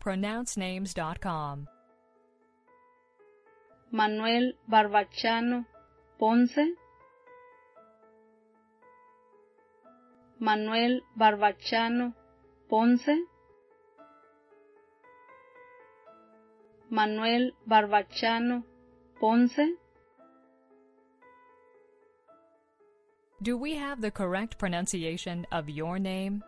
pronouncenames.com. Manuel Barbachano Ponce Manuel Barbachano Ponce Manuel Barbachano Ponce Do we have the correct pronunciation of your name?